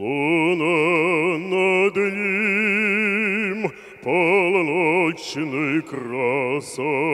Луна над ним полночной красотою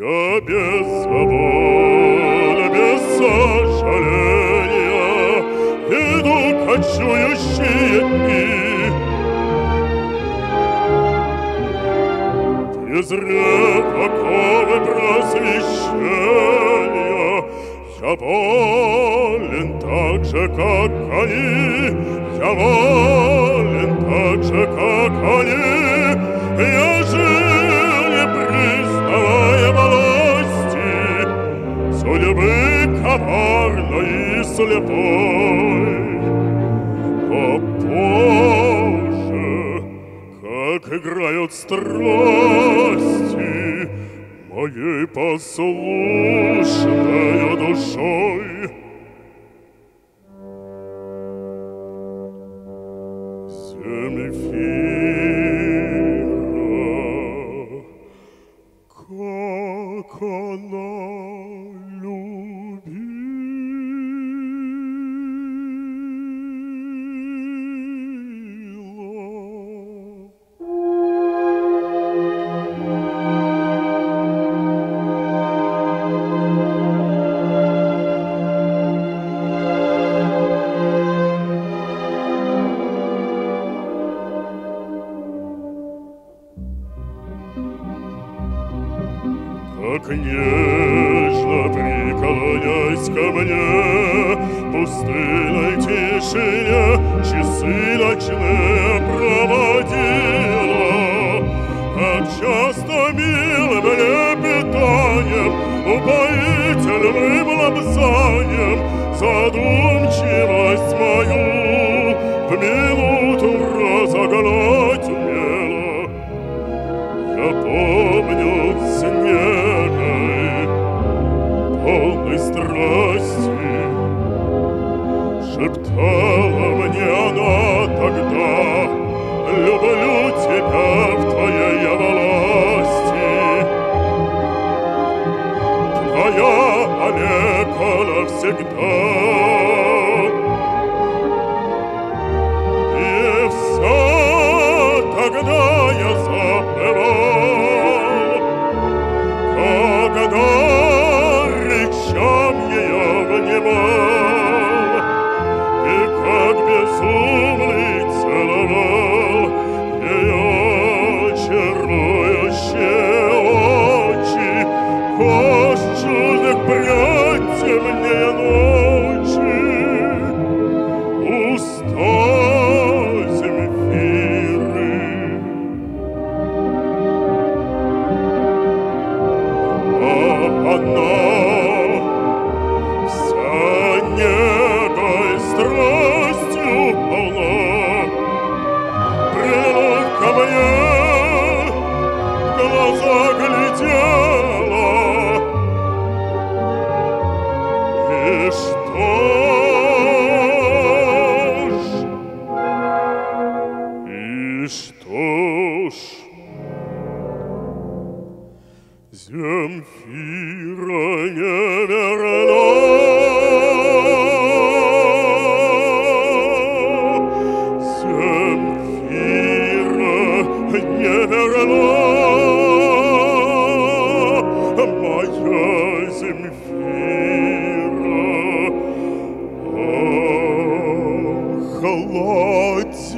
Я без завода, без сожаления Веду кочующие дни, презрев оковы просвещения, я волен так же, как они, я волен так же, как они. Я коварной и слепой. О, Боже, как играют страсти моей послушной душой. Как нежно приколонясь ко мне Пустынной тишине часы ночные проводила. Как часто милым лепетанием Упоительным лапсанием Задумчивость мою в минуту Bernstein А она вся негой страстью полна, в глаза глядела, What's